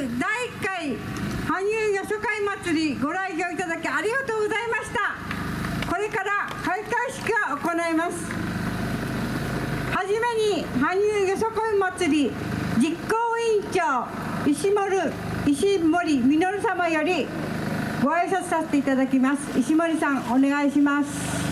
第1回羽生よそ会祭りご来場いただきありがとうございました。これから開会式を行います。はじめに羽生よそ会祭り実行委員長石森石森実様よりご挨拶させていただきます。石森さんお願いします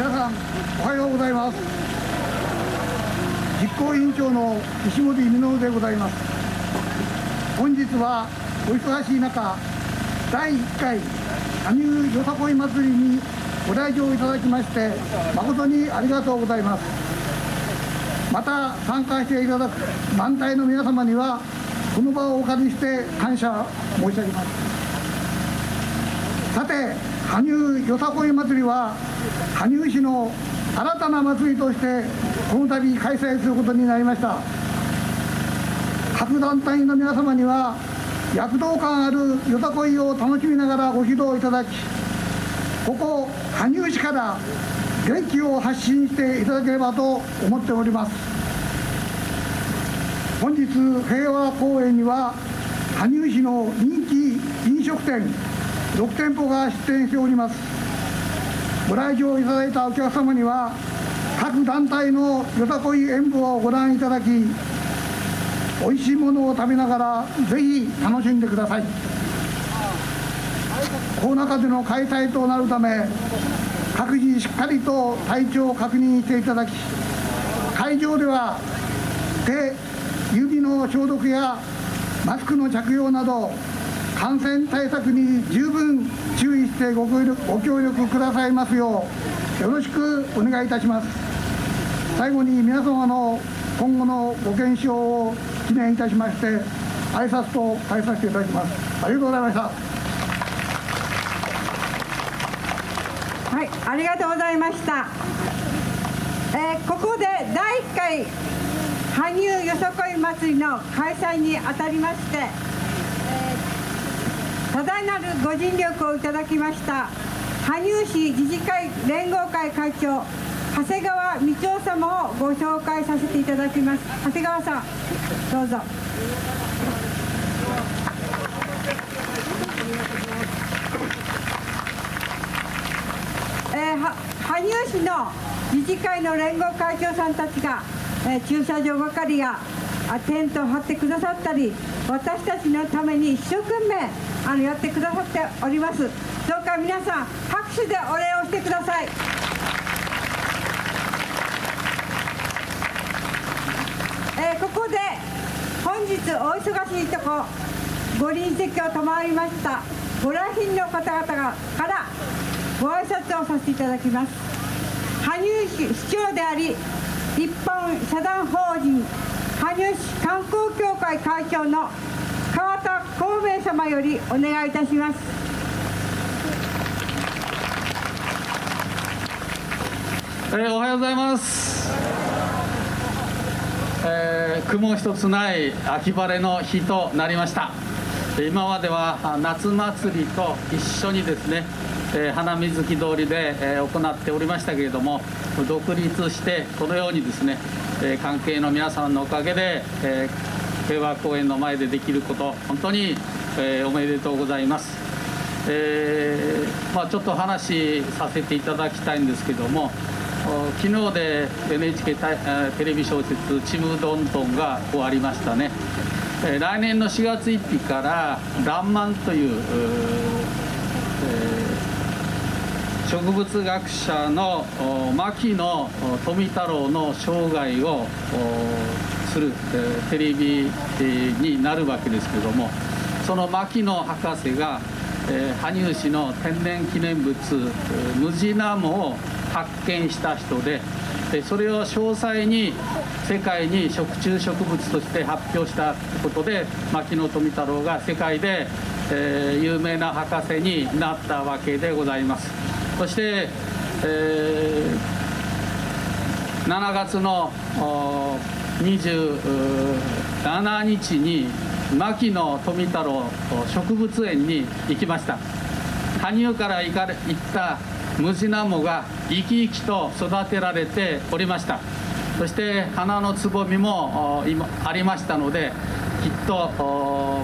皆さんおはようございます。実行委員長の石森稔でございます。本日はお忙しい中第1回羽生よさこい祭りにご来場いただきまして誠にありがとうございます。また参加していただく団体の皆様にはこの場をお借りして感謝申し上げます。さて羽生よさこい祭りは羽生市の新たな祭りとしてこの度開催することになりました。各団体の皆様には躍動感あるよさこいを楽しみながらご指導いただきここ羽生市から元気を発信していただければと思っております。本日平和公園には羽生市の人気飲食店6店舗が出店しております。ご来場いただいたお客様には各団体のよさこい演舞をご覧いただき美味しいものを食べながらぜひ楽しんでください。コロナ禍での開催となるため各自しっかりと体調を確認していただき会場では手指の消毒やマスクの着用など感染対策に十分注意してご協力ご協力くださいますようよろしくお願いいたします。最後に皆様の今後のご健勝を記念いたしまして挨拶と返させていただきます。ありがとうございました。はい、ありがとうございました。えーここで第1回羽生よさこい祭りの開催にあたりまして、多大なるご尽力をいただきました。羽生市自治会連合会会長長谷川道夫様をご紹介させていただきます。長谷川さんどうぞ。えー羽生市の自治会の連合会長さんたちが、えー駐車場係やテントを張ってくださったり私たちのために一生懸命あのやってくださっております。どうか皆さん拍手でお礼をしてください。えーここで本日お忙しいとこご臨席を賜りましたご来賓の方々からご挨拶をさせていただきます。羽生市市長であり一般社団法人羽生市観光協会会長の川田孔明様よりお願いいたします。えーおはようございます、えー雲一つない秋晴れの日となりました。今までは夏祭りと一緒にですね、えー花水木通りで、えー行っておりましたけれども独立してこのようにですね、えー関係の皆さんのおかげで、えー平和公園の前でできること本当に、えーおめでとうございます。えーまあ、ちょっと話させていただきたいんですけども昨日で NHK テレビ小説「ちむどんどん」が終わりましたね、来年の4月1日から「らんまん」というえー植物学者の牧野富太郎の生涯をする、テレビになるわけですけどもその牧野博士が、羽生市の天然記念物ムジナモを発見した人ででそれを詳細に世界に食虫植物として発表したことで牧野富太郎が世界で、え有名な博士になったわけでございます。そして、えー7月の27日に牧野富太郎植物園に行きました。羽生から行かれ行ったムジナモが生き生きと育てられておりました。そして花のつぼみも今ありましたのできっと、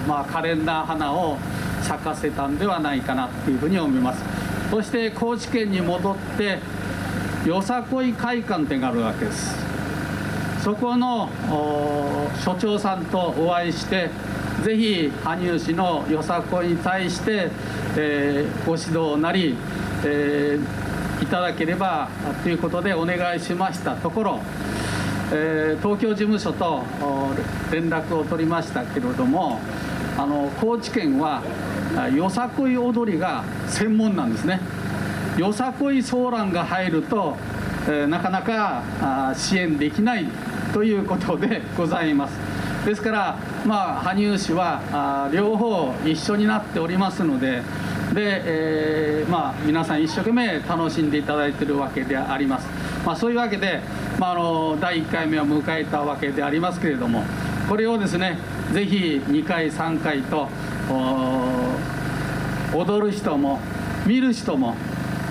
まあ、可憐な花を咲かせたんではないかなというふうに思います。そして高知県に戻ってよさこい会館ってがあるわけです。そこの所長さんとお会いしてぜひ羽生市のよさこいに対して、えー、ご指導なり、えー、いただければということでお願いしましたところ、えー、東京事務所と連絡を取りましたけれどもあの高知県はよさこい踊りが専門なんですね。よさこいソーランが入ると、なかなか支援できないということでございます。ですから、まあ、羽生市は両方一緒になっておりますのでで、えー、まあ、皆さん一生懸命楽しんでいただいているわけであります、まあ、そういうわけで、まあ、あの第1回目を迎えたわけでありますけれどもこれをですねぜひ2回3回と踊る人も見る人も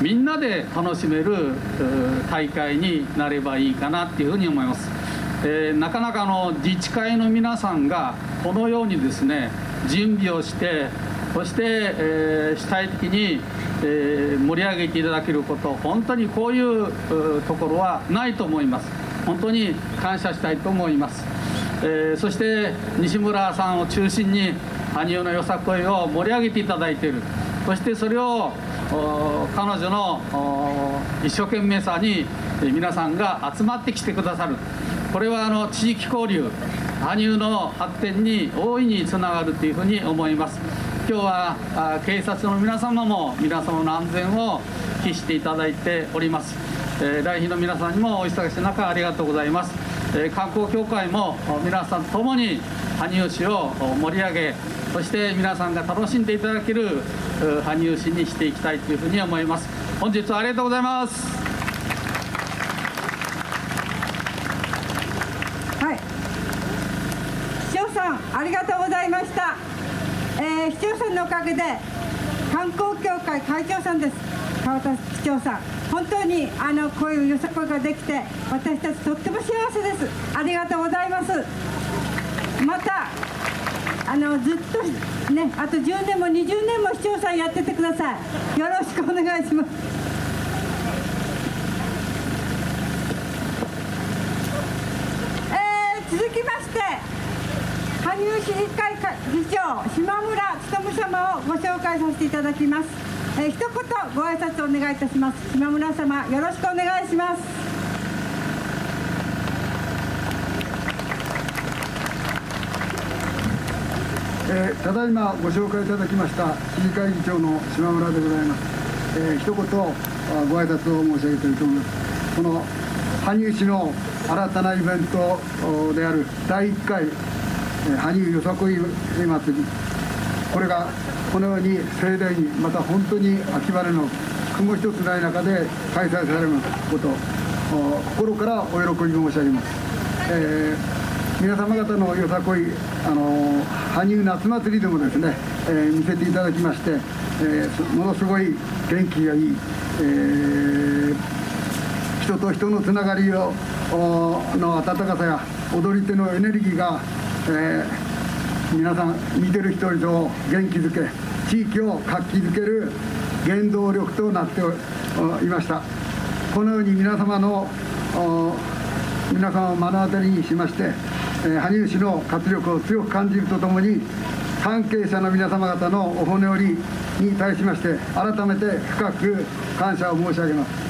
みんなで楽しめる大会になればいいかなっていうふうに思います、えー、なかなかの自治会の皆さんがこのようにですね準備をしてそして、えー、主体的に、えー、盛り上げていただけること本当にこういうところはないと思います。本当に感謝したいと思います、え、そして西村さんを中心に羽生のよさこいを盛り上げていただいている。そしてそれを彼女の一生懸命さに皆さんが集まってきてくださる。これはあの地域交流羽生の発展に大いにつながるというふうに思います。今日は警察の皆様も皆様の安全を期していただいております、えー、来賓の皆さんにもお忙しい中ありがとうございます、観光協会も皆さんともに羽生市を盛り上げそして皆さんが楽しんでいただける羽生市にしていきたいというふうに思います。本日はありがとうございます。はい。市長さんありがとうございました、えー、市長さんのおかげで観光協会会長さんです。川田市長さん本当にあのこういうよさこいができて私たちとっても幸せです。ありがとうございます。またあのずっとねあと10年も20年も市長さんやっててください。よろしくお願いします。えー、続きまして羽生市議会議長島村勉様をご紹介させていただきます、えー、一言ご挨拶お願いいたします。島村様よろしくお願いします。えー、ただいまご紹介いただきました市議会議長の島村でございます、えー、一言ご挨拶を申し上げたいと思います。この羽生市の新たなイベントである第1回、えー、羽生よさこい祭り。これがこのように盛大にまた本当に秋晴れの雲一つない中で開催されること心からお喜び申し上げます、えー皆様方のよさこいあの羽生夏祭りでもですね、えー、見せていただきまして、えー、ものすごい元気がいい、えー、人と人のつながりをの温かさや踊り手のエネルギーが、えー、皆さん見てる人々を元気づけ地域を活気づける原動力となっていました。このように皆様の皆様を目の当たりにしまして羽生市の活力を強く感じるとともに関係者の皆様方のお骨折りに対しまして改めて深く感謝を申し上げます、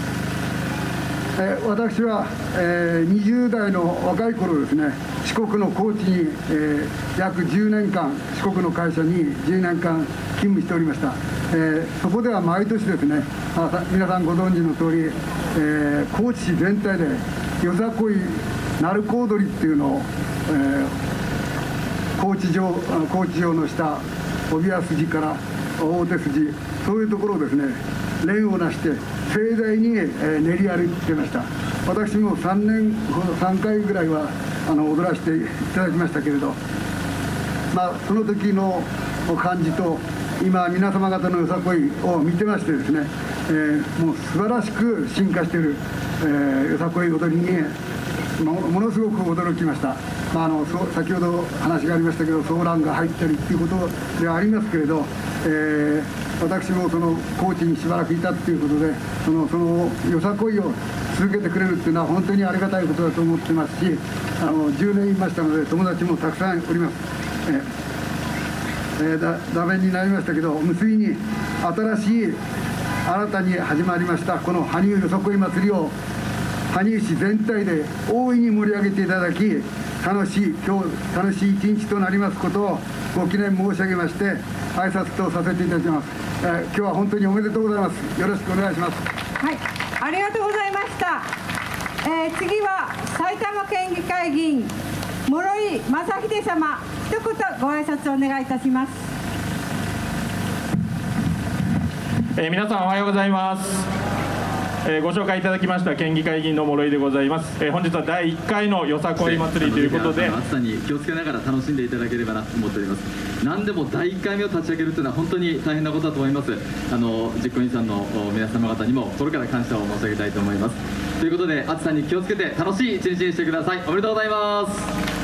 私は、え20代の若い頃ですね四国の高知に、約10年間四国の会社に10年間勤務しておりました、そこでは毎年ですね皆さんご存知の通り、高知市全体でよさこい鳴子踊りっていうのを、高知城高知城の下帯谷筋から大手筋そういうところをですね連をなして盛大に、え、練り歩いてました。私も3年ほど3回ぐらいはあの踊らせていただきましたけれど。まあその時の感じと今皆様方のよさこいを見てましてですね、えーもう素晴らしく進化している、えーよさこい踊りにものすごく驚きました、まあ、あの先ほど話がありましたけどソーランが入ったりっていうことではありますけれど、えー私もその高知にしばらくいたっていうことでそのそのよさこいを続けてくれるっていうのは本当にありがたいことだと思ってますしあの10年いましたので友達もたくさんおります。えーえーだダメになりましたけど結びに新しい新たに始まりましたこの羽生よさこい祭りを羽生市全体で大いに盛り上げていただき楽しい今日楽しい一日となりますことをご記念申し上げまして挨拶とさせていただきます、えー今日は本当におめでとうございます。よろしくお願いします。はい、ありがとうございました。えー次は埼玉県議会議員諸井正秀様、一言ご挨拶お願いいたします。えー皆さんおはようございます、えーご紹介いただきました県議会議員の諸井でございます、えー本日は第1回のよさこい祭りということで暑さに気をつけながら楽しんでいただければなと思っております。何でも第1回目を立ち上げるというのは本当に大変なことだと思います。あの実行委員さんの皆様方にも心から感謝を申し上げたいと思います。ということで暑さに気をつけて楽しい一日にしてください。おめでとうございます。